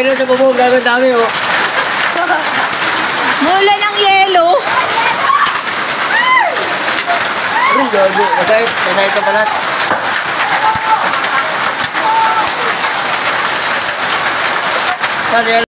Ayun sa bubong, gagawin dami oh. Mula ng yelo. Ay, gago. Masahit. Masahit ka pala. Saan yan?